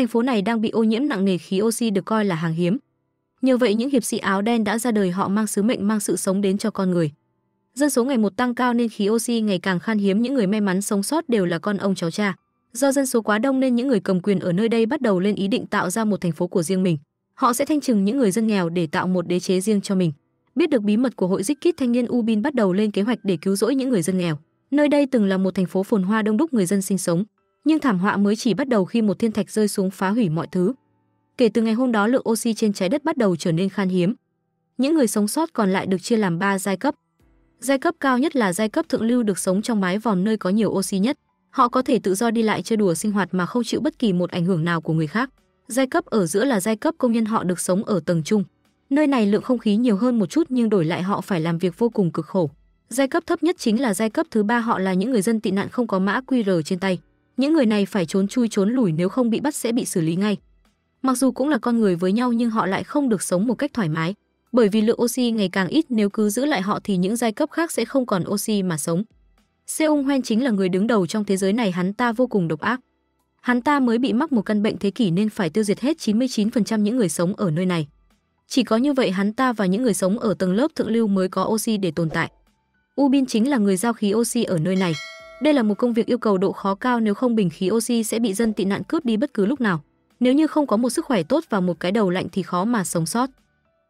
thành phố này đang bị ô nhiễm nặng nề khí oxy được coi là hàng hiếm. Nhờ vậy những hiệp sĩ áo đen đã ra đời họ mang sứ mệnh mang sự sống đến cho con người. Dân số ngày một tăng cao nên khí oxy ngày càng khan hiếm những người may mắn sống sót đều là con ông cháu cha. Do dân số quá đông nên những người cầm quyền ở nơi đây bắt đầu lên ý định tạo ra một thành phố của riêng mình. Họ sẽ thanh trừng những người dân nghèo để tạo một đế chế riêng cho mình. Biết được bí mật của hội Zikit thanh niên Ubin bắt đầu lên kế hoạch để cứu rỗi những người dân nghèo. Nơi đây từng là một thành phố phồn hoa đông đúc người dân sinh sống, nhưng thảm họa mới chỉ bắt đầu khi một thiên thạch rơi xuống phá hủy mọi thứ. Kể từ ngày hôm đó, lượng oxy trên trái đất bắt đầu trở nên khan hiếm. Những người sống sót còn lại được chia làm 3 giai cấp. Giai cấp cao nhất là giai cấp thượng lưu được sống trong mái vòm nơi có nhiều oxy nhất. Họ có thể tự do đi lại chơi đùa sinh hoạt mà không chịu bất kỳ một ảnh hưởng nào của người khác. Giai cấp ở giữa là giai cấp công nhân họ được sống ở tầng trung. Nơi này lượng không khí nhiều hơn một chút nhưng đổi lại họ phải làm việc vô cùng cực khổ. Giai cấp thấp nhất chính là giai cấp thứ ba, họ là những người dân tị nạn không có mã QR trên tay. Những người này phải trốn chui trốn lủi nếu không bị bắt sẽ bị xử lý ngay. Mặc dù cũng là con người với nhau nhưng họ lại không được sống một cách thoải mái, bởi vì lượng oxy ngày càng ít nếu cứ giữ lại họ thì những giai cấp khác sẽ không còn oxy mà sống. Seung Hoen chính là người đứng đầu trong thế giới này, hắn ta vô cùng độc ác. Hắn ta mới bị mắc một căn bệnh thế kỷ nên phải tiêu diệt hết 99% những người sống ở nơi này. Chỉ có như vậy hắn ta và những người sống ở tầng lớp thượng lưu mới có oxy để tồn tại. Ubin chính là người giao khí oxy ở nơi này. Đây là một công việc yêu cầu độ khó cao nếu không bình khí oxy sẽ bị dân tị nạn cướp đi bất cứ lúc nào. Nếu như không có một sức khỏe tốt và một cái đầu lạnh thì khó mà sống sót.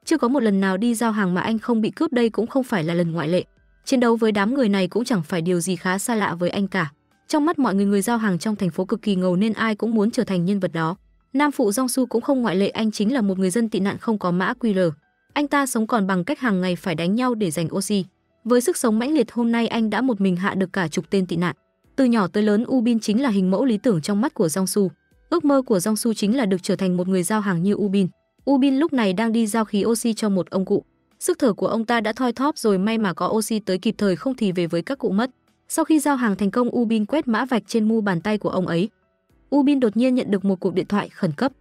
Chưa có một lần nào đi giao hàng mà anh không bị cướp đây cũng không phải là lần ngoại lệ. Chiến đấu với đám người này cũng chẳng phải điều gì khá xa lạ với anh cả. Trong mắt mọi người người giao hàng trong thành phố cực kỳ ngầu nên ai cũng muốn trở thành nhân vật đó. Nam phụ Jong Su cũng không ngoại lệ, anh chính là một người dân tị nạn không có mã QR. Anh ta sống còn bằng cách hàng ngày phải đánh nhau để giành oxy. Với sức sống mãnh liệt, hôm nay anh đã một mình hạ được cả chục tên tị nạn. Từ nhỏ tới lớn, Ubin chính là hình mẫu lý tưởng trong mắt của Jong Su. Ước mơ của Jong Su chính là được trở thành một người giao hàng như Ubin. Ubin lúc này đang đi giao khí oxy cho một ông cụ. Sức thở của ông ta đã thoi thóp rồi, may mà có oxy tới kịp thời, không thì về với các cụ mất. Sau khi giao hàng thành công, Ubin quét mã vạch trên mu bàn tay của ông ấy. Ubin đột nhiên nhận được một cuộc điện thoại khẩn cấp.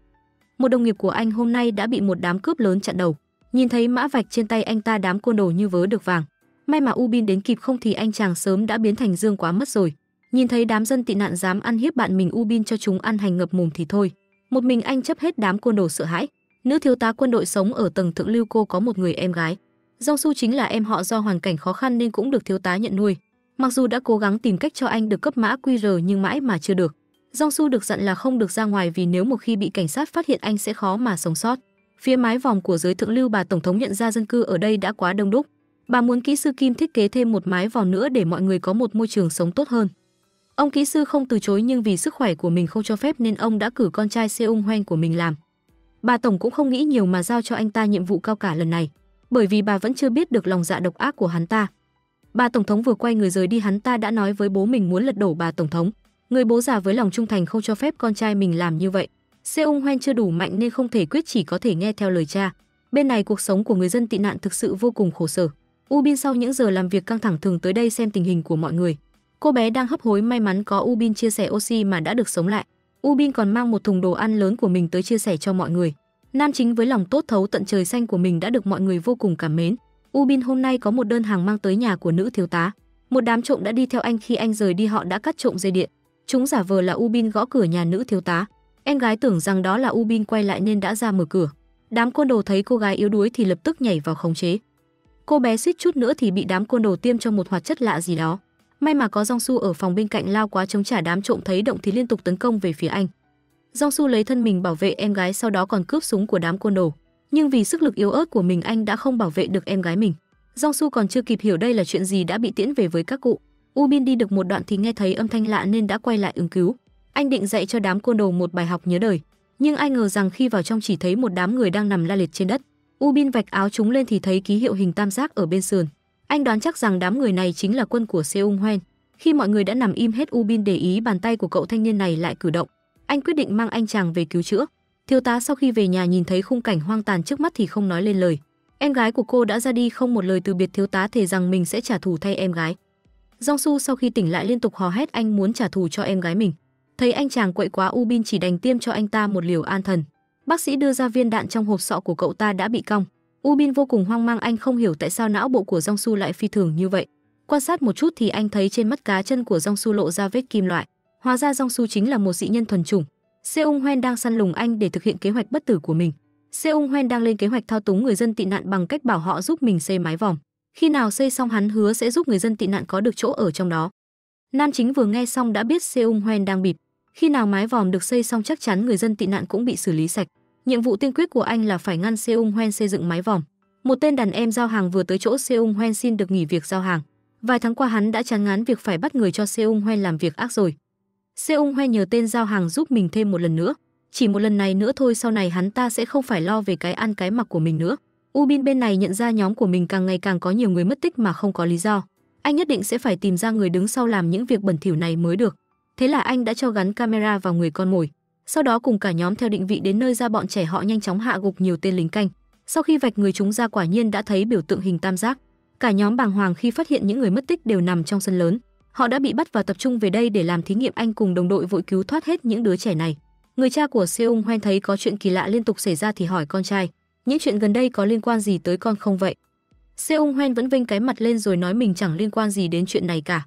Một đồng nghiệp của anh hôm nay đã bị một đám cướp lớn chặn đầu. Nhìn thấy mã vạch trên tay anh ta, đám côn đồ như vớ được vàng. May mà Ubin đến kịp không thì anh chàng sớm đã biến thành dương quá mất rồi. Nhìn thấy đám dân tị nạn dám ăn hiếp bạn mình, Ubin cho chúng ăn hành ngập mồm thì thôi. Một mình anh chấp hết đám côn đồ sợ hãi. Nữ thiếu tá quân đội sống ở tầng thượng lưu cô có một người em gái. Dong Su chính là em họ do hoàn cảnh khó khăn nên cũng được thiếu tá nhận nuôi. Mặc dù đã cố gắng tìm cách cho anh được cấp mã QR nhưng mãi mà chưa được. Dong Su được dặn là không được ra ngoài vì nếu một khi bị cảnh sát phát hiện anh sẽ khó mà sống sót. Phía mái vòng của giới thượng lưu bà tổng thống nhận ra dân cư ở đây đã quá đông đúc. Bà muốn kỹ sư Kim thiết kế thêm một mái vòng nữa để mọi người có một môi trường sống tốt hơn. Ông kỹ sư không từ chối nhưng vì sức khỏe của mình không cho phép nên ông đã cử con trai Seung Hoen của mình làm. Bà tổng cũng không nghĩ nhiều mà giao cho anh ta nhiệm vụ cao cả lần này, bởi vì bà vẫn chưa biết được lòng dạ độc ác của hắn ta. Bà tổng thống vừa quay người rời đi hắn ta đã nói với bố mình muốn lật đổ bà tổng thống. Người bố già với lòng trung thành không cho phép con trai mình làm như vậy. Seung Hoen chưa đủ mạnh nên không thể quyết chỉ có thể nghe theo lời cha. Bên này cuộc sống của người dân tị nạn thực sự vô cùng khổ sở. Ubin sau những giờ làm việc căng thẳng thường tới đây xem tình hình của mọi người. Cô bé đang hấp hối may mắn có Ubin chia sẻ oxy mà đã được sống lại. Ubin còn mang một thùng đồ ăn lớn của mình tới chia sẻ cho mọi người. Nam chính với lòng tốt thấu tận trời xanh của mình đã được mọi người vô cùng cảm mến. Ubin hôm nay có một đơn hàng mang tới nhà của nữ thiếu tá. Một đám trộm đã đi theo anh khi anh rời đi họ đã cắt trộm dây điện. Chúng giả vờ là Ubin gõ cửa nhà nữ thiếu tá. Em gái tưởng rằng đó là Ubin quay lại nên đã ra mở cửa. Đám côn đồ thấy cô gái yếu đuối thì lập tức nhảy vào khống chế. Cô bé suýt chút nữa thì bị đám côn đồ tiêm cho một hoạt chất lạ gì đó. May mà có Jong Su ở phòng bên cạnh lao quá chống trả đám trộm thấy động thì liên tục tấn công về phía anh. Jong Su lấy thân mình bảo vệ em gái sau đó còn cướp súng của đám côn đồ. Nhưng vì sức lực yếu ớt của mình anh đã không bảo vệ được em gái mình. Jong Su còn chưa kịp hiểu đây là chuyện gì đã bị tiễn về với các cụ. Ubin đi được một đoạn thì nghe thấy âm thanh lạ nên đã quay lại ứng cứu. Anh định dạy cho đám côn đồ một bài học nhớ đời, nhưng ai ngờ rằng khi vào trong chỉ thấy một đám người đang nằm la liệt trên đất. Ubin vạch áo chúng lên thì thấy ký hiệu hình tam giác ở bên sườn. Anh đoán chắc rằng đám người này chính là quân của Seung Hoen. Khi mọi người đã nằm im hết Ubin để ý, bàn tay của cậu thanh niên này lại cử động. Anh quyết định mang anh chàng về cứu chữa. Thiếu tá sau khi về nhà nhìn thấy khung cảnh hoang tàn trước mắt thì không nói lên lời. Em gái của cô đã ra đi không một lời từ biệt thiếu tá thề rằng mình sẽ trả thù thay em gái. Jong Su sau khi tỉnh lại liên tục hò hét anh muốn trả thù cho em gái mình. Thấy anh chàng quậy quá Ubin chỉ đành tiêm cho anh ta một liều an thần. Bác sĩ đưa ra viên đạn trong hộp sọ của cậu ta đã bị cong. Ubin vô cùng hoang mang, anh không hiểu tại sao não bộ của Jong Su lại phi thường như vậy. Quan sát một chút thì anh thấy trên mắt cá chân của Jong Su lộ ra vết kim loại. Hóa ra Jong Su chính là một dị nhân thuần chủng. Seung Hoen đang săn lùng anh để thực hiện kế hoạch bất tử của mình. Seung Hoen đang lên kế hoạch thao túng người dân tị nạn bằng cách bảo họ giúp mình xây mái vòm. Khi nào xây xong hắn hứa sẽ giúp người dân tị nạn có được chỗ ở trong đó. Nam chính vừa nghe xong đã biết Seung Hoen đang bịp. Khi nào mái vòm được xây xong chắc chắn người dân tị nạn cũng bị xử lý sạch. Nhiệm vụ tiên quyết của anh là phải ngăn Seung Hoen xây dựng mái vòm. Một tên đàn em giao hàng vừa tới chỗ Seung Hoen xin được nghỉ việc giao hàng. Vài tháng qua hắn đã chán ngán việc phải bắt người cho Seung Hoen làm việc ác rồi. Seung Hoen nhờ tên giao hàng giúp mình thêm một lần nữa. Chỉ một lần này nữa thôi, sau này hắn ta sẽ không phải lo về cái ăn cái mặc của mình nữa. Ubin bên này nhận ra nhóm của mình càng ngày càng có nhiều người mất tích mà không có lý do. Anh nhất định sẽ phải tìm ra người đứng sau làm những việc bẩn thỉu này mới được. Thế là anh đã cho gắn camera vào người con mồi. Sau đó cùng cả nhóm theo định vị đến nơi ra bọn trẻ họ nhanh chóng hạ gục nhiều tên lính canh. Sau khi vạch người chúng ra quả nhiên đã thấy biểu tượng hình tam giác. Cả nhóm bàng hoàng khi phát hiện những người mất tích đều nằm trong sân lớn. Họ đã bị bắt và tập trung về đây để làm thí nghiệm anh cùng đồng đội vội cứu thoát hết những đứa trẻ này. Người cha của Seung Hoen thấy có chuyện kỳ lạ liên tục xảy ra thì hỏi con trai, những chuyện gần đây có liên quan gì tới con không vậy? Seung Hoen vẫn vênh cái mặt lên rồi nói mình chẳng liên quan gì đến chuyện này cả.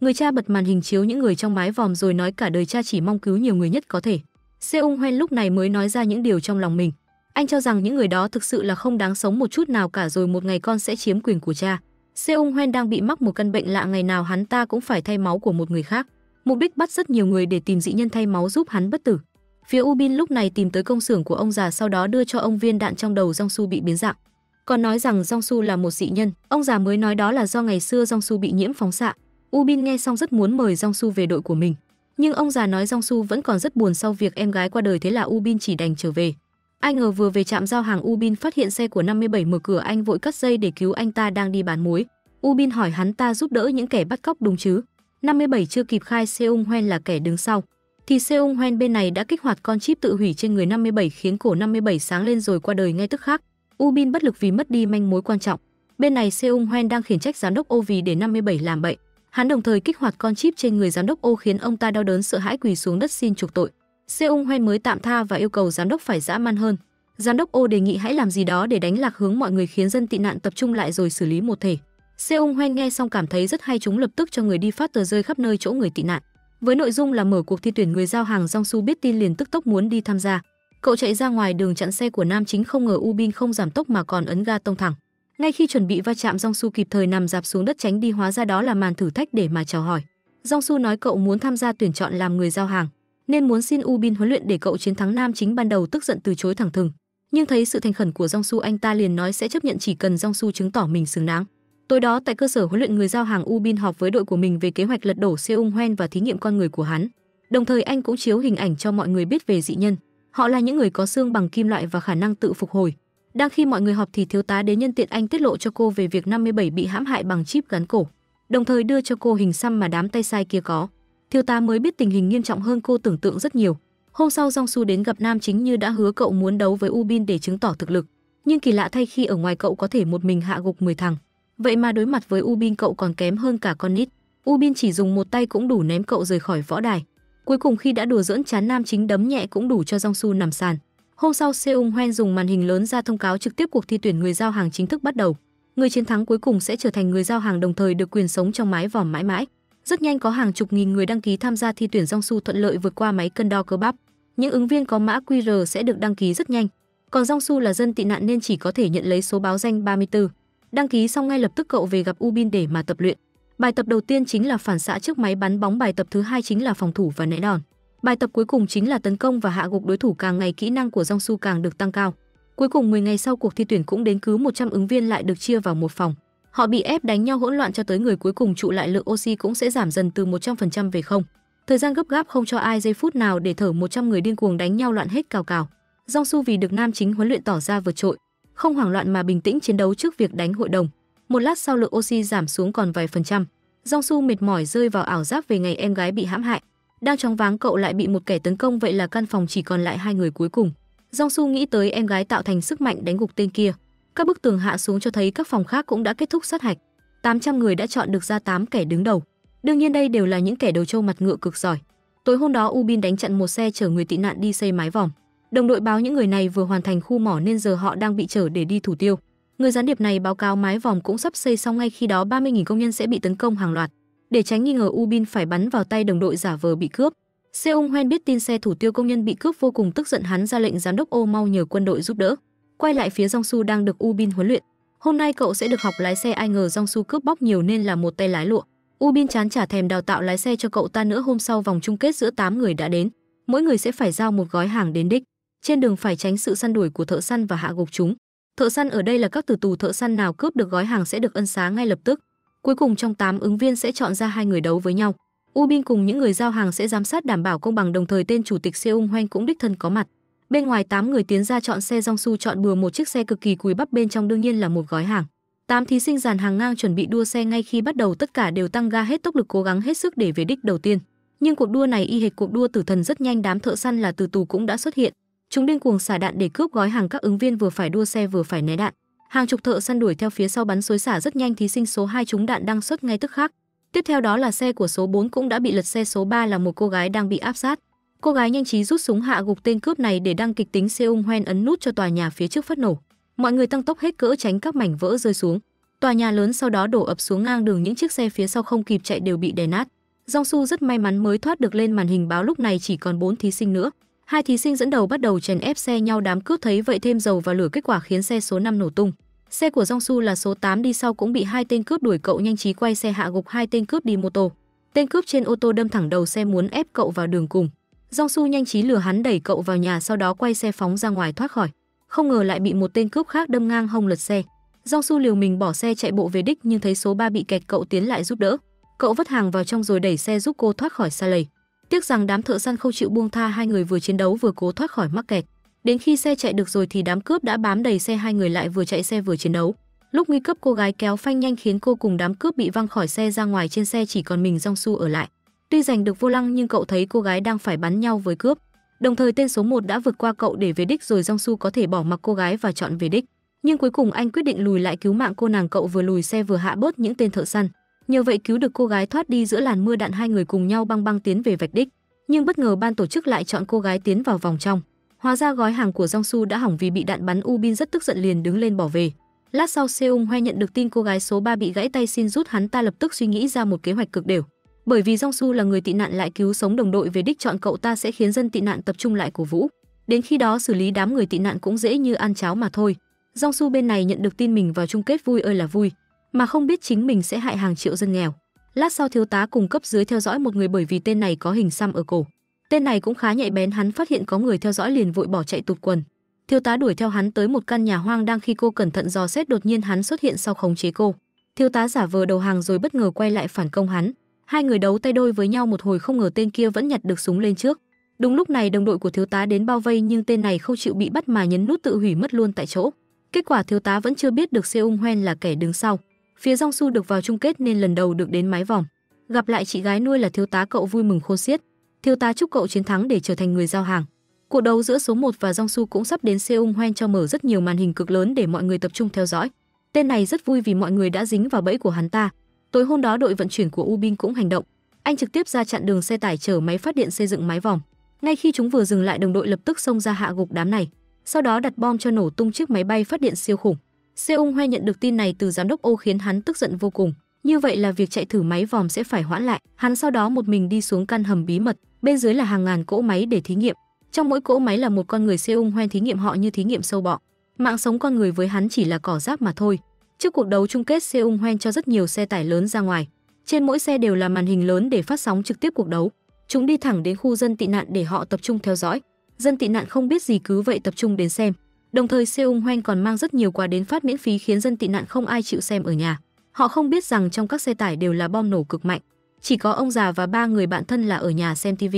Người cha bật màn hình chiếu những người trong mái vòm rồi nói cả đời cha chỉ mong cứu nhiều người nhất có thể. Seung Hoen lúc này mới nói ra những điều trong lòng mình. Anh cho rằng những người đó thực sự là không đáng sống một chút nào cả rồi một ngày con sẽ chiếm quyền của cha. Seung Hoen đang bị mắc một căn bệnh lạ ngày nào hắn ta cũng phải thay máu của một người khác. Mục đích bắt rất nhiều người để tìm dị nhân thay máu giúp hắn bất tử. Phía Ubin lúc này tìm tới công xưởng của ông già sau đó đưa cho ông viên đạn trong đầu Jong Su bị biến dạng. Còn nói rằng Jong Su là một dị nhân, ông già mới nói đó là do ngày xưa Jong Su bị nhiễm phóng xạ. Ubin nghe xong rất muốn mời Jong Su về đội của mình, nhưng ông già nói Jong Su vẫn còn rất buồn sau việc em gái qua đời thế là Ubin chỉ đành trở về. Ai ngờ vừa về trạm giao hàng Ubin phát hiện xe của 57 mở cửa, anh vội cắt dây để cứu anh ta đang đi bán muối. Ubin hỏi hắn ta giúp đỡ những kẻ bắt cóc đúng chứ? 57 chưa kịp khai Seung Hoen là kẻ đứng sau thì Seung Hoen bên này đã kích hoạt con chip tự hủy trên người 57 khiến cổ 57 sáng lên rồi qua đời ngay tức khắc. Ubin bất lực vì mất đi manh mối quan trọng. Bên này Seung Hoen đang khiển trách giám đốc Ô vì để 57 làm bậy. Hắn đồng thời kích hoạt con chip trên người giám đốc Ô khiến ông ta đau đớn sợ hãi quỳ xuống đất xin chuộc tội. Seung Hoen mới tạm tha và yêu cầu giám đốc phải dã man hơn. Giám đốc Ô đề nghị hãy làm gì đó để đánh lạc hướng mọi người khiến dân tị nạn tập trung lại rồi xử lý một thể. Seung Hoen nghe xong cảm thấy rất hay chúng lập tức cho người đi phát tờ rơi khắp nơi chỗ người tị nạn. Với nội dung là mở cuộc thi tuyển người giao hàng, Jong Su biết tin liền tức tốc muốn đi tham gia. Cậu chạy ra ngoài đường chặn xe của nam chính không ngờ Ubin không giảm tốc mà còn ấn ga tông thẳng. Ngay khi chuẩn bị va chạm Jong Su kịp thời nằm dạp xuống đất tránh đi hóa ra đó là màn thử thách để mà chào hỏi. Jong Su nói cậu muốn tham gia tuyển chọn làm người giao hàng, nên muốn xin Ubin huấn luyện để cậu chiến thắng nam chính ban đầu tức giận từ chối thẳng thừng. Nhưng thấy sự thành khẩn của Jong Su anh ta liền nói sẽ chấp nhận chỉ cần Jong Su chứng tỏ mình xứng đáng. Tối đó tại cơ sở huấn luyện người giao hàng Ubin họp với đội của mình về kế hoạch lật đổ Seung Hoen và thí nghiệm con người của hắn. Đồng thời anh cũng chiếu hình ảnh cho mọi người biết về dị nhân. Họ là những người có xương bằng kim loại và khả năng tự phục hồi. Đang khi mọi người họp thì thiếu tá đến nhân tiện anh tiết lộ cho cô về việc 57 bị hãm hại bằng chip gắn cổ, đồng thời đưa cho cô hình xăm mà đám tay sai kia có. Thiếu tá mới biết tình hình nghiêm trọng hơn cô tưởng tượng rất nhiều. Hôm sau Jong Su đến gặp nam chính như đã hứa cậu muốn đấu với Ubin để chứng tỏ thực lực. Nhưng kỳ lạ thay khi ở ngoài cậu có thể một mình hạ gục 10 thằng. Vậy mà đối mặt với Ubin cậu còn kém hơn cả con nít. Ubin chỉ dùng một tay cũng đủ ném cậu rời khỏi võ đài. Cuối cùng khi đã đùa dỡn chán nam chính đấm nhẹ cũng đủ cho Jong Su nằm sàn. Hôm sau Seung Hoen dùng màn hình lớn ra thông cáo trực tiếp cuộc thi tuyển người giao hàng chính thức bắt đầu. Người chiến thắng cuối cùng sẽ trở thành người giao hàng đồng thời được quyền sống trong mái vòm mãi mãi. Rất nhanh có hàng chục nghìn người đăng ký tham gia thi tuyển Jong Su thuận lợi vượt qua máy cân đo cơ bắp. Những ứng viên có mã QR sẽ được đăng ký rất nhanh. Còn Jong Su là dân tị nạn nên chỉ có thể nhận lấy số báo danh 34. Đăng ký xong ngay lập tức cậu về gặp Ubin để mà tập luyện. Bài tập đầu tiên chính là phản xạ trước máy bắn bóng, bài tập thứ hai chính là phòng thủ và né đòn. Bài tập cuối cùng chính là tấn công và hạ gục đối thủ càng ngày kỹ năng của Jong Su càng được tăng cao. Cuối cùng 10 ngày sau cuộc thi tuyển cũng đến cứ 100 ứng viên lại được chia vào một phòng. Họ bị ép đánh nhau hỗn loạn cho tới người cuối cùng trụ lại lượng oxy cũng sẽ giảm dần từ 100% về không. Thời gian gấp gáp không cho ai giây phút nào để thở 100 người điên cuồng đánh nhau loạn hết cào cào. Jong Su vì được nam chính huấn luyện tỏ ra vượt trội, không hoảng loạn mà bình tĩnh chiến đấu trước việc đánh hội đồng. Một lát sau lượng oxy giảm xuống còn vài phần trăm. Jong Su mệt mỏi rơi vào ảo giác về ngày em gái bị hãm hại. Đang chóng váng, cậu lại bị một kẻ tấn công, vậy là căn phòng chỉ còn lại hai người cuối cùng. Rong Su nghĩ tới em gái tạo thành sức mạnh đánh gục tên kia. Các bức tường hạ xuống cho thấy các phòng khác cũng đã kết thúc sát hạch. 800 người đã chọn được ra 8 kẻ đứng đầu. Đương nhiên đây đều là những kẻ đầu trâu mặt ngựa cực giỏi. Tối hôm đó, Ubin đánh chặn một xe chở người tị nạn đi xây mái vòm. Đồng đội báo những người này vừa hoàn thành khu mỏ nên giờ họ đang bị chở để đi thủ tiêu. Người gián điệp này báo cáo mái vòm cũng sắp xây xong, ngay khi đó 30.000 công nhân sẽ bị tấn công hàng loạt. Để tránh nghi ngờ, Ubin phải bắn vào tay đồng đội giả vờ bị cướp. Seung Hoen biết tin xe thủ tiêu công nhân bị cướp vô cùng tức giận, hắn ra lệnh giám đốc ô mau nhờ quân đội giúp đỡ. Quay lại phía Jong Su đang được U Bin huấn luyện. Hôm nay cậu sẽ được học lái xe, ai ngờ Jong Su cướp bóc nhiều nên là một tay lái lụa. U Bin chán trả thèm đào tạo lái xe cho cậu ta nữa, hôm sau vòng chung kết giữa 8 người đã đến. Mỗi người sẽ phải giao một gói hàng đến đích. Trên đường phải tránh sự săn đuổi của thợ săn và hạ gục chúng. Thợ săn ở đây là các tử tù, thợ săn nào cướp được gói hàng sẽ được ân xá ngay lập tức. Cuối cùng trong 8 ứng viên sẽ chọn ra hai người đấu với nhau. Ubin cùng những người giao hàng sẽ giám sát đảm bảo công bằng, đồng thời tên chủ tịch Seung Hoen cũng đích thân có mặt. Bên ngoài 8 người tiến ra chọn xe Su chọn bừa một chiếc xe cực kỳ cùi bắp, bên trong đương nhiên là một gói hàng. 8 thí sinh dàn hàng ngang chuẩn bị đua xe ngay khi bắt đầu, tất cả đều tăng ga hết tốc lực, cố gắng hết sức để về đích đầu tiên. Nhưng cuộc đua này y hệt cuộc đua tử thần rất nhanh, đám thợ săn là từ tù cũng đã xuất hiện. Chúng điên cuồng xả đạn để cướp gói hàng các ứng viên vừa phải đua xe vừa phải né đạn. Hàng chục thợ săn đuổi theo phía sau bắn xối xả rất nhanh thí sinh số 2 trúng đạn đang xuất ngay tức khắc. Tiếp theo đó là xe của số 4 cũng đã bị lật xe số 3 là một cô gái đang bị áp sát. Cô gái nhanh trí rút súng hạ gục tên cướp này để đăng kịch tính Seung Hoen ấn nút cho tòa nhà phía trước phát nổ. Mọi người tăng tốc hết cỡ tránh các mảnh vỡ rơi xuống. Tòa nhà lớn sau đó đổ ập xuống ngang đường, những chiếc xe phía sau không kịp chạy đều bị đè nát. Jong Su rất may mắn mới thoát được lên màn hình báo lúc này chỉ còn 4 thí sinh nữa. Hai thí sinh dẫn đầu bắt đầu chèn ép xe nhau đám cướp thấy vậy thêm dầu vào lửa kết quả khiến xe số 5 nổ tung. Xe của Jong Su là số 8 đi sau cũng bị hai tên cướp đuổi cậu nhanh trí quay xe hạ gục, hai tên cướp đi mô tô. Tên cướp trên ô tô đâm thẳng đầu xe muốn ép cậu vào đường cùng. Jong Su nhanh trí lừa hắn đẩy cậu vào nhà sau đó quay xe phóng ra ngoài thoát khỏi. Không ngờ lại bị một tên cướp khác đâm ngang hông lật xe. Jong Su liều mình bỏ xe chạy bộ về đích nhưng thấy số 3 bị kẹt, cậu tiến lại giúp đỡ. Cậu vất hàng vào trong rồi đẩy xe giúp cô thoát khỏi xa lầy. Tiếc rằng đám thợ săn không chịu buông tha hai người vừa chiến đấu vừa cố thoát khỏi mắc kẹt. Đến khi xe chạy được rồi thì đám cướp đã bám đầy xe hai người lại vừa chạy xe vừa chiến đấu. Lúc nguy cấp, cô gái kéo phanh nhanh khiến cô cùng đám cướp bị văng khỏi xe ra ngoài trên xe chỉ còn mình Jong Su ở lại. Tuy giành được vô lăng, nhưng cậu thấy cô gái đang phải bắn nhau với cướp. Đồng thời, tên số 1 đã vượt qua cậu để về đích rồi Jong Su có thể bỏ mặc cô gái và chọn về đích. Nhưng cuối cùng, anh quyết định lùi lại cứu mạng cô nàng cậu vừa lùi xe vừa hạ bớt những tên thợ săn. Nhờ vậy cứu được cô gái thoát đi giữa làn mưa đạn hai người cùng nhau băng băng tiến về vạch đích. Nhưng bất ngờ ban tổ chức lại chọn cô gái tiến vào vòng trong. Hóa ra gói hàng của Jong Su đã hỏng vì bị đạn bắn Ubin rất tức giận liền đứng lên bỏ về. Lát sau Seung Hoe nhận được tin cô gái số 3 bị gãy tay xin rút hắn ta lập tức suy nghĩ ra một kế hoạch cực đều. Bởi vì Jong Su là người tị nạn lại cứu sống đồng đội về đích chọn cậu ta sẽ khiến dân tị nạn tập trung lại cổ vũ. Đến khi đó xử lý đám người tị nạn cũng dễ như ăn cháo mà thôi. Jong Su bên này nhận được tin mình vào chung kết vui ơi là vui, mà không biết chính mình sẽ hại hàng triệu dân nghèo. Lát sau thiếu tá cùng cấp dưới theo dõi một người bởi vì tên này có hình xăm ở cổ. Tên này cũng khá nhạy bén, hắn phát hiện có người theo dõi liền vội bỏ chạy tụt quần. Thiếu tá đuổi theo hắn tới một căn nhà hoang đang khi cô cẩn thận dò xét đột nhiên hắn xuất hiện sau khống chế cô. Thiếu tá giả vờ đầu hàng rồi bất ngờ quay lại phản công hắn. Hai người đấu tay đôi với nhau một hồi không ngờ tên kia vẫn nhặt được súng lên trước. Đúng lúc này đồng đội của thiếu tá đến bao vây nhưng tên này không chịu bị bắt mà nhấn nút tự hủy mất luôn tại chỗ. Kết quả thiếu tá vẫn chưa biết được Seung Hoen là kẻ đứng sau. Phía Jong Su được vào chung kết nên lần đầu được đến mái vòng. Gặp lại chị gái nuôi là thiếu tá cậu vui mừng khôn xiết. Thiếu tá chúc cậu chiến thắng để trở thành người giao hàng. Cuộc đấu giữa số 1 và Jong Su cũng sắp đến Seung Hoen cho mở rất nhiều màn hình cực lớn để mọi người tập trung theo dõi. Tên này rất vui vì mọi người đã dính vào bẫy của hắn ta. Tối hôm đó đội vận chuyển của Ubin cũng hành động. Anh trực tiếp ra chặn đường xe tải chở máy phát điện xây dựng mái vòng. Ngay khi chúng vừa dừng lại, đồng đội lập tức xông ra hạ gục đám này. Sau đó đặt bom cho nổ tung chiếc máy bay phát điện siêu khủng. Seung Hoe nhận được tin này từ giám đốc Ô khiến hắn tức giận vô cùng. Như vậy là việc chạy thử máy vòm sẽ phải hoãn lại. Hắn sau đó một mình đi xuống căn hầm bí mật, bên dưới là hàng ngàn cỗ máy để thí nghiệm. Trong mỗi cỗ máy là một con người Seung Hoe thí nghiệm họ như thí nghiệm sâu bọ. Mạng sống con người với hắn chỉ là cỏ rác mà thôi. Trước cuộc đấu chung kết Seung Hoen cho rất nhiều xe tải lớn ra ngoài. Trên mỗi xe đều là màn hình lớn để phát sóng trực tiếp cuộc đấu. Chúng đi thẳng đến khu dân tị nạn để họ tập trung theo dõi. Dân tị nạn không biết gì cứ vậy tập trung đến xem. Đồng thời Seung Hoen còn mang rất nhiều quà đến phát miễn phí khiến dân tị nạn không ai chịu xem ở nhà. Họ không biết rằng trong các xe tải đều là bom nổ cực mạnh. Chỉ có ông già và ba người bạn thân là ở nhà xem TV.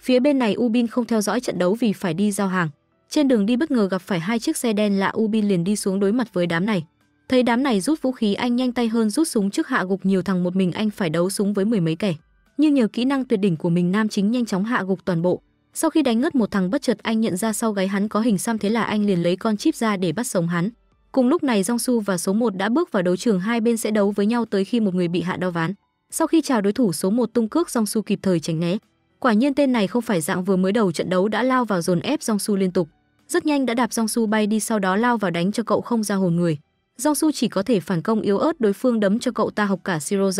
Phía bên này, Ubin không theo dõi trận đấu vì phải đi giao hàng. Trên đường đi bất ngờ gặp phải hai chiếc xe đen lạ, Ubin liền đi xuống đối mặt với đám này. Thấy đám này rút vũ khí, anh nhanh tay hơn rút súng trước hạ gục nhiều thằng một mình, anh phải đấu súng với mười mấy kẻ. Nhưng nhờ kỹ năng tuyệt đỉnh của mình, nam chính nhanh chóng hạ gục toàn bộ. Sau khi đánh ngất một thằng bất chợt, anh nhận ra sau gáy hắn có hình xăm thế là anh liền lấy con chip ra để bắt sống hắn. Cùng lúc này Jong Su và số 1 đã bước vào đấu trường, hai bên sẽ đấu với nhau tới khi một người bị hạ đo ván. Sau khi chào đối thủ số 1 tung cước Jong Su kịp thời tránh né. Quả nhiên tên này không phải dạng vừa mới đầu trận đấu đã lao vào dồn ép Jong Su liên tục. Rất nhanh đã đạp Jong Su bay đi, sau đó lao vào đánh cho cậu không ra hồn người. Jong Su chỉ có thể phản công yếu ớt đối phương đấm cho cậu ta học cả Shiro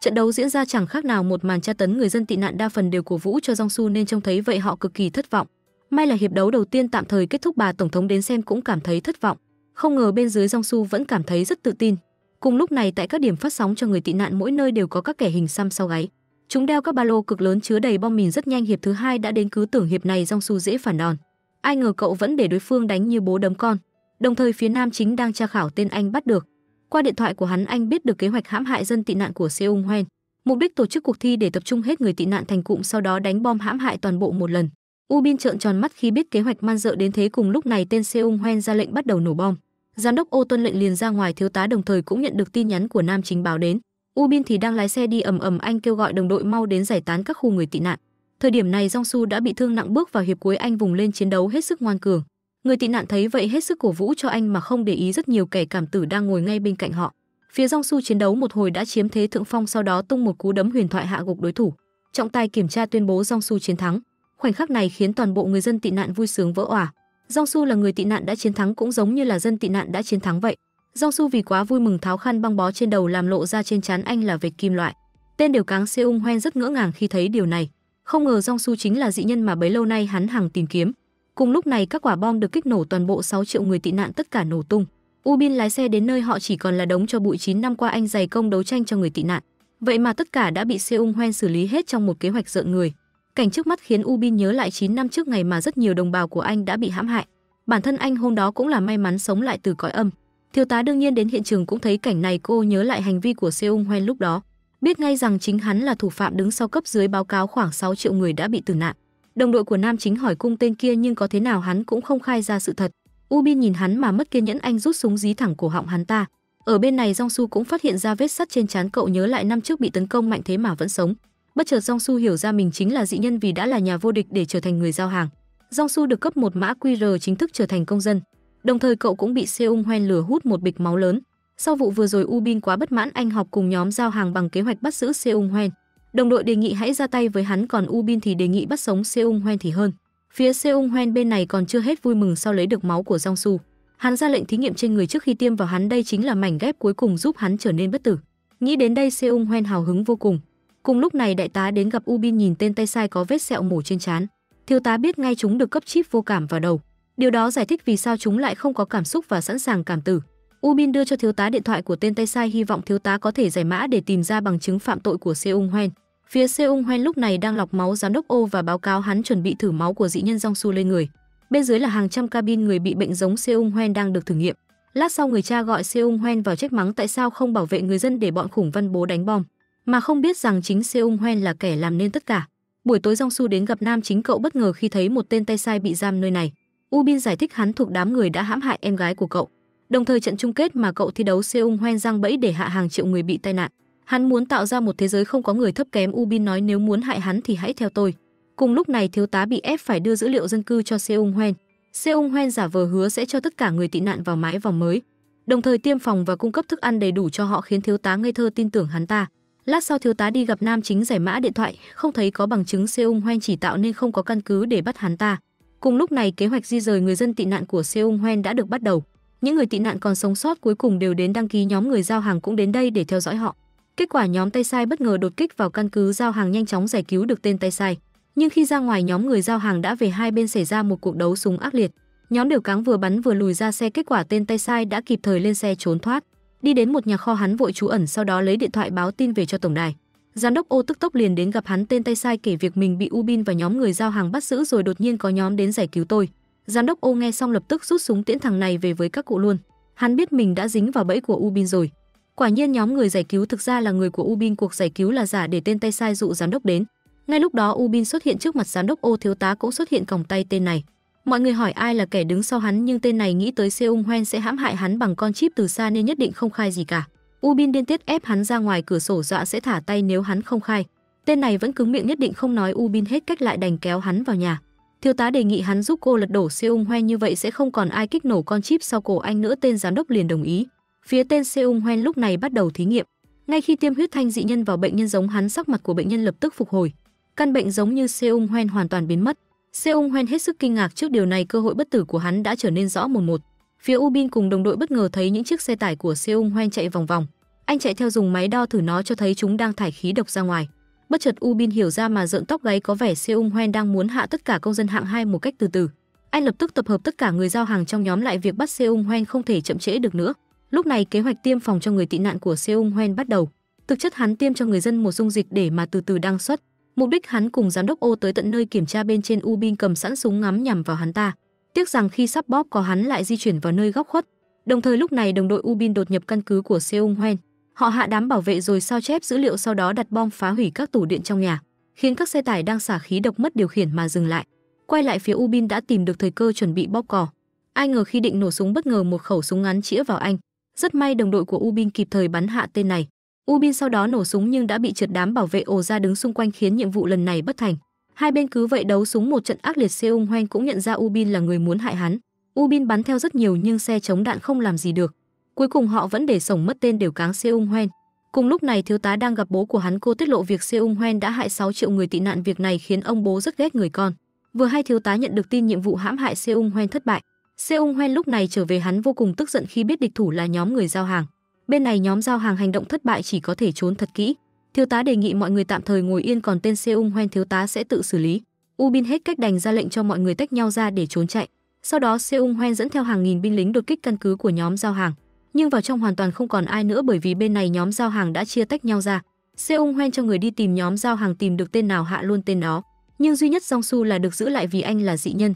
Trận đấu diễn ra chẳng khác nào một màn tra tấn người dân tị nạn đa phần đều cổ vũ cho Jong-su nên trông thấy vậy họ cực kỳ thất vọng. May là hiệp đấu đầu tiên tạm thời kết thúc bà tổng thống đến xem cũng cảm thấy thất vọng. Không ngờ bên dưới Jong-su vẫn cảm thấy rất tự tin. Cùng lúc này tại các điểm phát sóng cho người tị nạn mỗi nơi đều có các kẻ hình xăm sau gáy. Chúng đeo các ba lô cực lớn chứa đầy bom mìn rất nhanh hiệp thứ hai đã đến cứ tưởng hiệp này Jong-su dễ phản đòn. Ai ngờ cậu vẫn để đối phương đánh như bố đấm con. Đồng thời phía Nam chính đang tra khảo tên anh bắt được. Qua điện thoại của hắn, anh biết được kế hoạch hãm hại dân tị nạn của Seung Hoen. Mục đích tổ chức cuộc thi để tập trung hết người tị nạn thành cụm, sau đó đánh bom hãm hại toàn bộ một lần. U Bin trợn tròn mắt khi biết kế hoạch man dợ đến thế, cùng lúc này tên Seung Hoen ra lệnh bắt đầu nổ bom. Giám đốc ô tuân lệnh liền ra ngoài thiếu tá đồng thời cũng nhận được tin nhắn của nam chính báo đến. U Bin thì đang lái xe đi ầm ầm, anh kêu gọi đồng đội mau đến giải tán các khu người tị nạn. Thời điểm này Jong Su đã bị thương nặng bước vào hiệp cuối, anh vùng lên chiến đấu hết sức ngoan cường. Người tị nạn thấy vậy hết sức cổ vũ cho anh mà không để ý rất nhiều kẻ cảm tử đang ngồi ngay bên cạnh họ. Phía Dong Su chiến đấu một hồi đã chiếm thế thượng phong sau đó tung một cú đấm huyền thoại hạ gục đối thủ. Trọng tài kiểm tra tuyên bố Dong Su chiến thắng. Khoảnh khắc này khiến toàn bộ người dân tị nạn vui sướng vỡ òa. Dong Su là người tị nạn đã chiến thắng cũng giống như là dân tị nạn đã chiến thắng vậy. Dong Su vì quá vui mừng tháo khăn băng bó trên đầu làm lộ ra trên trán anh là vệt kim loại. Tên điều cáng Seung Hoen rất ngỡ ngàng khi thấy điều này. Không ngờ Dong Su chính là dị nhân mà bấy lâu nay hắn hằng tìm kiếm. Cùng lúc này, các quả bom được kích nổ toàn bộ 6 triệu người tị nạn, tất cả nổ tung. Ubin lái xe đến nơi họ chỉ còn là đống cho bụi 9 năm qua anh dày công đấu tranh cho người tị nạn. Vậy mà tất cả đã bị Seung Hoen xử lý hết trong một kế hoạch rợn người. Cảnh trước mắt khiến Ubin nhớ lại 9 năm trước ngày mà rất nhiều đồng bào của anh đã bị hãm hại. Bản thân anh hôm đó cũng là may mắn sống lại từ cõi âm. Thiếu tá đương nhiên đến hiện trường cũng thấy cảnh này, cô nhớ lại hành vi của Seung Hoen lúc đó. Biết ngay rằng chính hắn là thủ phạm đứng sau cấp dưới báo cáo khoảng 6 triệu người đã bị tử nạn. Đồng đội của nam chính hỏi cung tên kia nhưng có thế nào hắn cũng không khai ra sự thật. Ubin nhìn hắn mà mất kiên nhẫn, anh rút súng dí thẳng cổ họng hắn ta. Ở bên này Jong Su cũng phát hiện ra vết sắt trên trán, cậu nhớ lại năm trước bị tấn công mạnh thế mà vẫn sống. Bất chợt Jong Su hiểu ra mình chính là dị nhân vì đã là nhà vô địch để trở thành người giao hàng. Jong Su được cấp một mã QR chính thức trở thành công dân. Đồng thời cậu cũng bị Seung Hoen lừa hút một bịch máu lớn. Sau vụ vừa rồi Ubin quá bất mãn, anh học cùng nhóm giao hàng bằng kế hoạch bắt giữ Seung Hoen. Đồng đội đề nghị hãy ra tay với hắn, còn Ubin thì đề nghị bắt sống Seung Hoen thì hơn. Phía Seung Hoen bên này còn chưa hết vui mừng sau lấy được máu của Jong Su. Hắn ra lệnh thí nghiệm trên người trước khi tiêm vào hắn, đây chính là mảnh ghép cuối cùng giúp hắn trở nên bất tử. Nghĩ đến đây, Seung Hoen hào hứng vô cùng. Cùng lúc này, đại tá đến gặp Ubin nhìn tên tay sai có vết sẹo mổ trên trán. Thiếu tá biết ngay chúng được cấp chip vô cảm vào đầu. Điều đó giải thích vì sao chúng lại không có cảm xúc và sẵn sàng cảm tử. Ubin đưa cho thiếu tá điện thoại của tên tay sai hy vọng thiếu tá có thể giải mã để tìm ra bằng chứng phạm tội của Seung Hoen. Phía Seung Hoen lúc này đang lọc máu giám đốc ô và báo cáo hắn chuẩn bị thử máu của dị nhân Jong Su lên người. Bên dưới là hàng trăm cabin người bị bệnh giống Seung Hoen đang được thử nghiệm. Lát sau người cha gọi Seung Hoen vào trách mắng tại sao không bảo vệ người dân để bọn khủng văn bố đánh bom, mà không biết rằng chính Seung Hoen là kẻ làm nên tất cả. Buổi tối Jong Su đến gặp nam chính cậu bất ngờ khi thấy một tên tay sai bị giam nơi này. Ubin giải thích hắn thuộc đám người đã hãm hại em gái của cậu. Đồng thời trận chung kết mà cậu thi đấu Seung Hoen răng bẫy để hạ hàng triệu người bị tai nạn. Hắn muốn tạo ra một thế giới không có người thấp kém Ubin nói nếu muốn hại hắn thì hãy theo tôi. Cùng lúc này thiếu tá bị ép phải đưa dữ liệu dân cư cho Seung Hoen. Seung Hoen giả vờ hứa sẽ cho tất cả người tị nạn vào mái vòng mới, đồng thời tiêm phòng và cung cấp thức ăn đầy đủ cho họ khiến thiếu tá ngây thơ tin tưởng hắn ta. Lát sau thiếu tá đi gặp nam chính giải mã điện thoại, không thấy có bằng chứng Seung Hoen chỉ tạo nên không có căn cứ để bắt hắn ta. Cùng lúc này kế hoạch di rời người dân tị nạn của Seung Hoen đã được bắt đầu. Những người tị nạn còn sống sót cuối cùng đều đến đăng ký nhóm người giao hàng cũng đến đây để theo dõi họ. Kết quả nhóm tay sai bất ngờ đột kích vào căn cứ giao hàng nhanh chóng giải cứu được tên tay sai. Nhưng khi ra ngoài, nhóm người giao hàng đã về hai bên xảy ra một cuộc đấu súng ác liệt. Nhóm điều cáng vừa bắn vừa lùi ra xe, kết quả tên tay sai đã kịp thời lên xe trốn thoát. Đi đến một nhà kho hắn vội trú ẩn, sau đó lấy điện thoại báo tin về cho tổng đài. Giám đốc ô tức tốc liền đến gặp hắn, tên tay sai kể việc mình bị Ubin và nhóm người giao hàng bắt giữ rồi đột nhiên có nhóm đến giải cứu tôi. Giám đốc ô nghe xong lập tức rút súng tiễn thằng này về với các cụ luôn. Hắn biết mình đã dính vào bẫy của Ubin rồi. Quả nhiên nhóm người giải cứu thực ra là người của Ubin, cuộc giải cứu là giả để tên tay sai dụ giám đốc đến. Ngay lúc đó Ubin xuất hiện trước mặt giám đốc ô thiếu tá cũng xuất hiện còng tay tên này. Mọi người hỏi ai là kẻ đứng sau hắn, nhưng tên này nghĩ tới Seung Hoen sẽ hãm hại hắn bằng con chip từ xa nên nhất định không khai gì cả. Ubin điên tiết ép hắn ra ngoài cửa sổ dọa sẽ thả tay nếu hắn không khai. Tên này vẫn cứng miệng nhất định không nói Ubin hết cách lại đành kéo hắn vào nhà. Thiếu tá đề nghị hắn giúp cô lật đổ Seung Hoen như vậy sẽ không còn ai kích nổ con chip sau cổ anh nữa, tên giám đốc liền đồng ý. Phía tên Seung Hoen lúc này bắt đầu thí nghiệm. Ngay khi tiêm huyết thanh dị nhân vào bệnh nhân giống hắn, sắc mặt của bệnh nhân lập tức phục hồi. Căn bệnh giống như Seung Hoen hoàn toàn biến mất. Seung Hoen hết sức kinh ngạc trước điều này, cơ hội bất tử của hắn đã trở nên rõ một một. Phía Ubin cùng đồng đội bất ngờ thấy những chiếc xe tải của Seung Hoen chạy vòng vòng. Anh chạy theo dùng máy đo thử nó cho thấy chúng đang thải khí độc ra ngoài. Bất chợt U Bin hiểu ra mà rợn tóc gáy có vẻ Seung Hoen đang muốn hạ tất cả công dân hạng 2 một cách từ từ. Anh lập tức tập hợp tất cả người giao hàng trong nhóm lại việc bắt Seung Hoen không thể chậm trễ được nữa. Lúc này kế hoạch tiêm phòng cho người tị nạn của Seung Hoen bắt đầu. Thực chất hắn tiêm cho người dân một dung dịch để mà từ từ đăng xuất. Mục đích hắn cùng giám đốc ô tới tận nơi kiểm tra bên trên U Bin cầm sẵn súng ngắm nhằm vào hắn ta. Tiếc rằng khi sắp bóp có hắn lại di chuyển vào nơi góc khuất. Đồng thời lúc này đồng đội U Bin đột nhập căn cứ của Seung Hoen. Họ hạ đám bảo vệ rồi sao chép dữ liệu sau đó đặt bom phá hủy các tủ điện trong nhà, khiến các xe tải đang xả khí độc mất điều khiển mà dừng lại. Quay lại phía Ubin đã tìm được thời cơ chuẩn bị bóp cò. Ai ngờ khi định nổ súng bất ngờ một khẩu súng ngắn chĩa vào anh. Rất may đồng đội của Ubin kịp thời bắn hạ tên này. Ubin sau đó nổ súng nhưng đã bị trượt đám bảo vệ ồ ra đứng xung quanh khiến nhiệm vụ lần này bất thành. Hai bên cứ vậy đấu súng một trận ác liệt Seung Hoen cũng nhận ra Ubin là người muốn hại hắn. Ubin bắn theo rất nhiều nhưng xe chống đạn không làm gì được. Cuối cùng họ vẫn để sổng mất tên đều cáng Seung Hoen. Cùng lúc này, thiếu tá đang gặp bố của hắn cô tiết lộ việc Seung Hoen đã hại 6 triệu người tị nạn việc này khiến ông bố rất ghét người con. Vừa hay thiếu tá nhận được tin nhiệm vụ hãm hại Seung Hoen thất bại. Seung Hoen lúc này trở về hắn vô cùng tức giận khi biết địch thủ là nhóm người giao hàng. Bên này, nhóm giao hàng hành động thất bại chỉ có thể trốn thật kỹ. Thiếu tá đề nghị mọi người tạm thời ngồi yên, còn tên Seung Hoen thiếu tá sẽ tự xử lý. Ubin hết cách đành ra lệnh cho mọi người tách nhau ra để trốn chạy. Sau đó, Seung Hoen dẫn theo hàng nghìn binh lính đột kích căn cứ của nhóm giao hàng nhưng vào trong hoàn toàn không còn ai nữa bởi vì bên này nhóm giao hàng đã chia tách nhau ra. Seung Hoen cho người đi tìm nhóm giao hàng tìm được tên nào hạ luôn tên đó, nhưng duy nhất Jong Su là được giữ lại vì anh là dị nhân.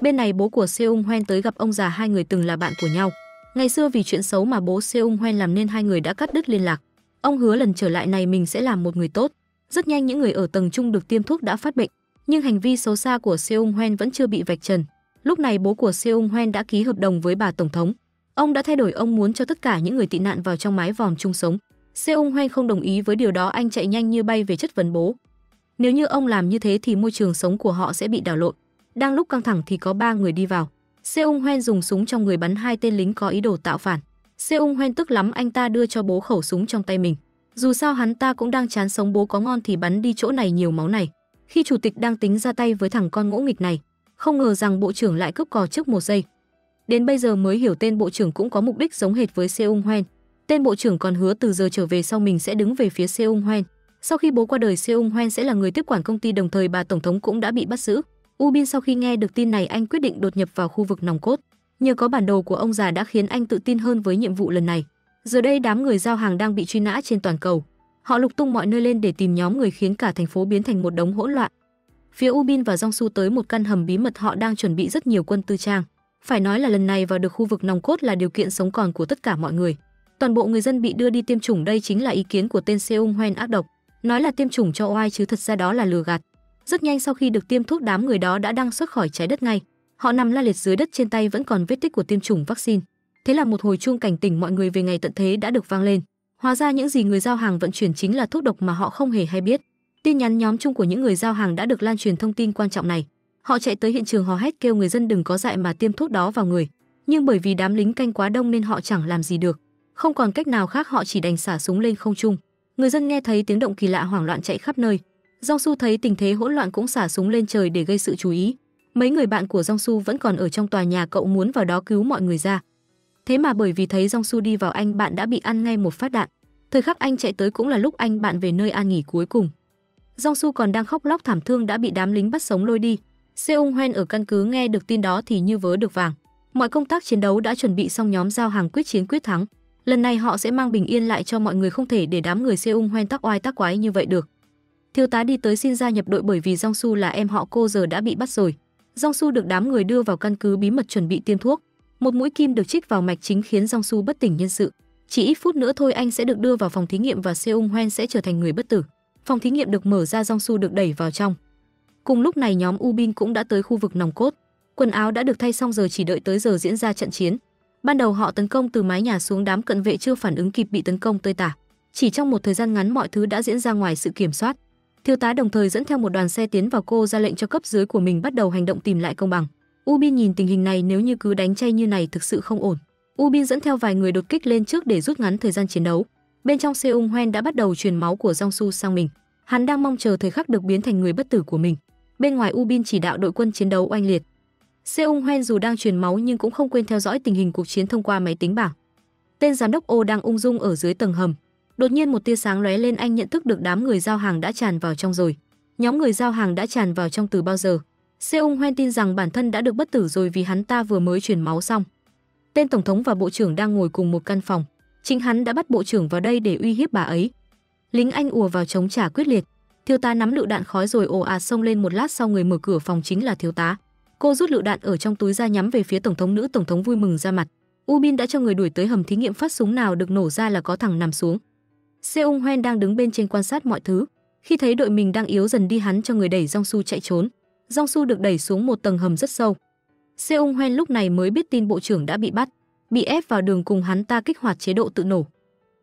Bên này bố của Seung Hoen tới gặp ông già hai người từng là bạn của nhau. Ngày xưa vì chuyện xấu mà bố Seung Hoen làm nên hai người đã cắt đứt liên lạc. Ông hứa lần trở lại này mình sẽ làm một người tốt. Rất nhanh những người ở tầng trung được tiêm thuốc đã phát bệnh, nhưng hành vi xấu xa của Seung Hoen vẫn chưa bị vạch trần. Lúc này bố của Seung Hoen đã ký hợp đồng với bà tổng thống. Ông đã thay đổi ông muốn cho tất cả những người tị nạn vào trong mái vòm chung sống. Seung Hoen không đồng ý với điều đó anh chạy nhanh như bay về chất vấn bố. Nếu như ông làm như thế thì môi trường sống của họ sẽ bị đảo lộn. Đang lúc căng thẳng thì có ba người đi vào. Seung Hoen dùng súng trong người bắn hai tên lính có ý đồ tạo phản. Seung Hoen tức lắm anh ta đưa cho bố khẩu súng trong tay mình. Dù sao hắn ta cũng đang chán sống bố có ngon thì bắn đi chỗ này nhiều máu này. Khi chủ tịch đang tính ra tay với thằng con ngỗ nghịch này, không ngờ rằng bộ trưởng lại cướp cò trước một giây. Đến bây giờ mới hiểu tên bộ trưởng cũng có mục đích giống hệt với Seung Hoen. Tên bộ trưởng còn hứa từ giờ trở về sau mình sẽ đứng về phía Seung Hoen. Sau khi bố qua đời, Seung Hoen sẽ là người tiếp quản công ty đồng thời bà tổng thống cũng đã bị bắt giữ. U Bin sau khi nghe được tin này, anh quyết định đột nhập vào khu vực nòng cốt. Nhờ có bản đồ của ông già đã khiến anh tự tin hơn với nhiệm vụ lần này. Giờ đây đám người giao hàng đang bị truy nã trên toàn cầu. Họ lục tung mọi nơi lên để tìm nhóm người khiến cả thành phố biến thành một đống hỗn loạn. Phía Ubin và Jongsu tới một căn hầm bí mật, họ đang chuẩn bị rất nhiều quân tư trang. Phải nói là lần này vào được khu vực nòng cốt là điều kiện sống còn của tất cả mọi người. Toàn bộ người dân bị đưa đi tiêm chủng đây chính là ý kiến của tên Seung Hoen ác độc. Nói là tiêm chủng cho oai chứ thật ra đó là lừa gạt. Rất nhanh sau khi được tiêm thuốc đám người đó đã đăng xuất khỏi trái đất ngay. Họ nằm la liệt dưới đất trên tay vẫn còn vết tích của tiêm chủng vaccine. Thế là một hồi chuông cảnh tỉnh mọi người về ngày tận thế đã được vang lên. Hóa ra những gì người giao hàng vận chuyển chính là thuốc độc mà họ không hề hay biết. Tin nhắn nhóm chung của những người giao hàng đã được lan truyền thông tin quan trọng này. Họ chạy tới hiện trường hò hét kêu người dân đừng có dại mà tiêm thuốc đó vào người. Nhưng bởi vì đám lính canh quá đông nên họ chẳng làm gì được. Không còn cách nào khác, họ chỉ đành xả súng lên không trung. Người dân nghe thấy tiếng động kỳ lạ hoảng loạn chạy khắp nơi. Rong Su thấy tình thế hỗn loạn cũng xả súng lên trời để gây sự chú ý. Mấy người bạn của Rong Su vẫn còn ở trong tòa nhà cậu muốn vào đó cứu mọi người ra. Thế mà bởi vì thấy Rong Su đi vào anh, bạn đã bị ăn ngay một phát đạn. Thời khắc anh chạy tới cũng là lúc anh bạn về nơi an nghỉ cuối cùng. Rong Su còn đang khóc lóc thảm thương đã bị đám lính bắt sống lôi đi. Seung Hoen ở căn cứ nghe được tin đó thì như vớ được vàng. Mọi công tác chiến đấu đã chuẩn bị xong nhóm giao hàng quyết chiến quyết thắng. Lần này họ sẽ mang bình yên lại cho mọi người không thể để đám người Seung Hoen tắc oai tắc quái như vậy được. Thiếu tá đi tới xin gia nhập đội bởi vì Jong Su là em họ cô giờ đã bị bắt rồi. Jong Su được đám người đưa vào căn cứ bí mật chuẩn bị tiêm thuốc. Một mũi kim được trích vào mạch chính khiến Jong Su bất tỉnh nhân sự. Chỉ ít phút nữa thôi anh sẽ được đưa vào phòng thí nghiệm và Seung Hoen sẽ trở thành người bất tử. Phòng thí nghiệm được mở ra, Jong Su được đẩy vào trong. Cùng lúc này nhóm Ubin cũng đã tới khu vực nòng cốt. Quần áo đã được thay xong giờ chỉ đợi tới giờ diễn ra trận chiến. Ban đầu họ tấn công từ mái nhà xuống đám cận vệ chưa phản ứng kịp bị tấn công tơi tả. Chỉ trong một thời gian ngắn mọi thứ đã diễn ra ngoài sự kiểm soát. Thiếu tá đồng thời dẫn theo một đoàn xe tiến vào cô ra lệnh cho cấp dưới của mình bắt đầu hành động tìm lại công bằng. Ubin nhìn tình hình này nếu như cứ đánh chay như này thực sự không ổn. Ubin dẫn theo vài người đột kích lên trước để rút ngắn thời gian chiến đấu. Bên trong Seung Hoen đã bắt đầu truyền máu của Jong Su sang mình. Hắn đang mong chờ thời khắc được biến thành người bất tử của mình. Bên ngoài Ubin chỉ đạo đội quân chiến đấu oanh liệt. Seung Hoen dù đang truyền máu nhưng cũng không quên theo dõi tình hình cuộc chiến thông qua máy tính bảng. Tên giám đốc ô đang ung dung ở dưới tầng hầm. Đột nhiên một tia sáng lóe lên anh nhận thức được đám người giao hàng đã tràn vào trong rồi. Nhóm người giao hàng đã tràn vào trong từ bao giờ. Seung Hoen tin rằng bản thân đã được bất tử rồi vì hắn ta vừa mới truyền máu xong. Tên tổng thống và bộ trưởng đang ngồi cùng một căn phòng. Chính hắn đã bắt bộ trưởng vào đây để uy hiếp bà ấy. Lính Anh ùa vào chống trả quyết liệt. Thiếu tá nắm lựu đạn khói rồi ồ ạt xông lên một lát sau người mở cửa phòng chính là thiếu tá. Cô rút lựu đạn ở trong túi ra nhắm về phía tổng thống nữ tổng thống vui mừng ra mặt. Ubin đã cho người đuổi tới hầm thí nghiệm phát súng nào được nổ ra là có thằng nằm xuống. Seung Hoen đang đứng bên trên quan sát mọi thứ. Khi thấy đội mình đang yếu dần đi hắn cho người đẩy Jong Su chạy trốn. Jong Su được đẩy xuống một tầng hầm rất sâu. Seung Hoen lúc này mới biết tin bộ trưởng đã bị bắt, bị ép vào đường cùng hắn ta kích hoạt chế độ tự nổ.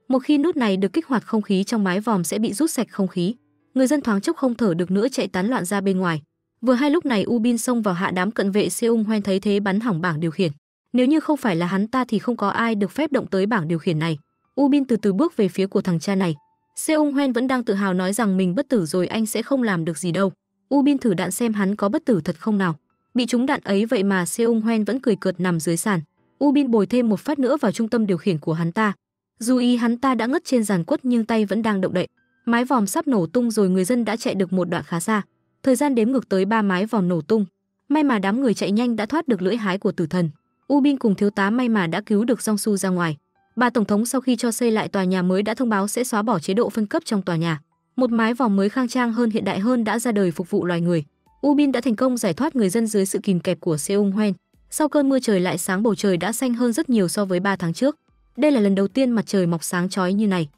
Một khi nút này được kích hoạt không khí trong mái vòm sẽ bị rút sạch không khí. Người dân thoáng chốc không thở được nữa chạy tán loạn ra bên ngoài. Vừa hai lúc này Ubin xông vào hạ đám cận vệ Seung Hoen thấy thế bắn hỏng bảng điều khiển. Nếu như không phải là hắn ta thì không có ai được phép động tới bảng điều khiển này. Ubin từ từ bước về phía của thằng cha này. Seung Hoen vẫn đang tự hào nói rằng mình bất tử rồi anh sẽ không làm được gì đâu. Ubin thử đạn xem hắn có bất tử thật không nào. Bị trúng đạn ấy vậy mà Seung Hoen vẫn cười cợt nằm dưới sàn. Ubin bồi thêm một phát nữa vào trung tâm điều khiển của hắn ta. Dù ý hắn ta đã ngất trên giàn quất nhưng tay vẫn đang động đậy. Mái vòm sắp nổ tung rồi người dân đã chạy được một đoạn khá xa. Thời gian đếm ngược tới ba mái vòm nổ tung. May mà đám người chạy nhanh đã thoát được lưỡi hái của tử thần. Ubin cùng thiếu tá may mà đã cứu được song Su ra ngoài. Bà tổng thống sau khi cho xây lại tòa nhà mới đã thông báo sẽ xóa bỏ chế độ phân cấp trong tòa nhà. Một mái vòm mới khang trang hơn, hiện đại hơn đã ra đời phục vụ loài người. Ubin đã thành công giải thoát người dân dưới sự kìm kẹp của Seung Hoen. Sau cơn mưa trời lại sáng, bầu trời đã xanh hơn rất nhiều so với 3 tháng trước. Đây là lần đầu tiên mặt trời mọc sáng chói như này.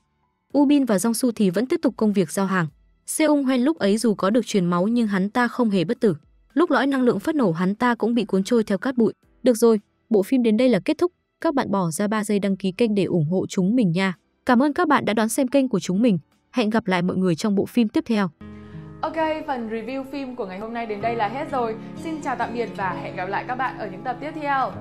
Ubin và Jong Su thì vẫn tiếp tục công việc giao hàng. Seung Hoen lúc ấy dù có được truyền máu nhưng hắn ta không hề bất tử. Lúc lõi năng lượng phát nổ hắn ta cũng bị cuốn trôi theo cát bụi. Được rồi, bộ phim đến đây là kết thúc. Các bạn bỏ ra 3 giây đăng ký kênh để ủng hộ chúng mình nha. Cảm ơn các bạn đã đón xem kênh của chúng mình. Hẹn gặp lại mọi người trong bộ phim tiếp theo. Ok, phần review phim của ngày hôm nay đến đây là hết rồi. Xin chào tạm biệt và hẹn gặp lại các bạn ở những tập tiếp theo.